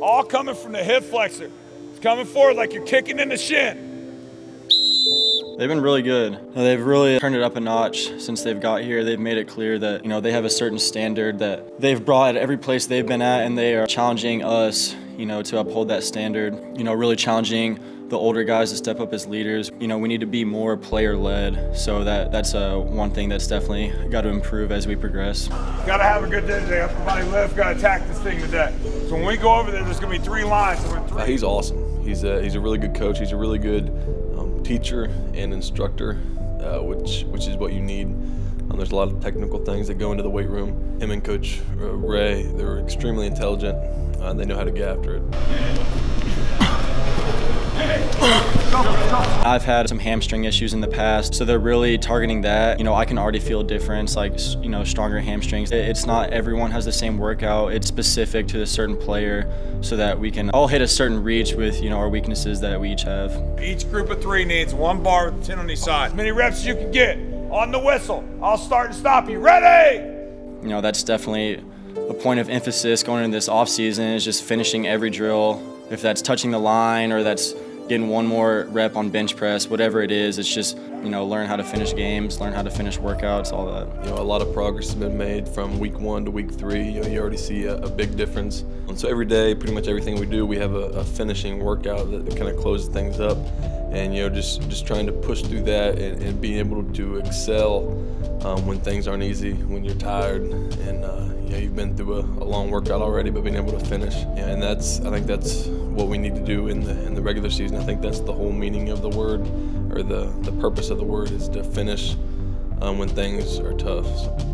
All coming from the hip flexor. It's coming forward like you're kicking in the shin. They've been really good. They've really turned it up a notch since they've got here. They've made it clear that, you know, they have a certain standard that they've brought at every place they've been at and they are challenging us, you know, to uphold that standard. You know, really challenging the older guys to step up as leaders. You know, we need to be more player-led, so that that's uh, one thing that's definitely got to improve as we progress. Got to have a good day today. Everybody body lift. Got to attack this thing today. So when we go over there, there's going to be three lines. Three. Uh, he's awesome. He's a, he's a really good coach. He's a really good um, teacher and instructor, uh, which which is what you need. Um, there's a lot of technical things that go into the weight room. Him and Coach uh, Ray, they're extremely intelligent. Uh, they know how to get after it. I've had some hamstring issues in the past, so they're really targeting that. You know, I can already feel a difference, like, you know, stronger hamstrings. It's not everyone has the same workout. It's specific to a certain player so that we can all hit a certain reach with, you know, our weaknesses that we each have. Each group of three needs one bar with 10 on each side. As many reps as you can get. On the whistle, I'll start and stop you. Ready? You know, that's definitely a point of emphasis going into this off season is just finishing every drill. If that's touching the line or that's getting one more rep on bench press, whatever it is, it's just, you know, learn how to finish games, learn how to finish workouts, all that. You know, a lot of progress has been made from week one to week three. You know, you already see a, a big difference. And so every day, pretty much everything we do, we have a, a finishing workout that kind of closes things up. And, you know, just, just trying to push through that and, and being able to excel um, when things aren't easy, when you're tired, and uh, you know, you've been through a, a, long workout already, but being able to finish. Yeah, and that's I think that's what we need to do in the in the regular season. I think that's the whole meaning of the word, or the the purpose of the word is to finish um, when things are tough. So.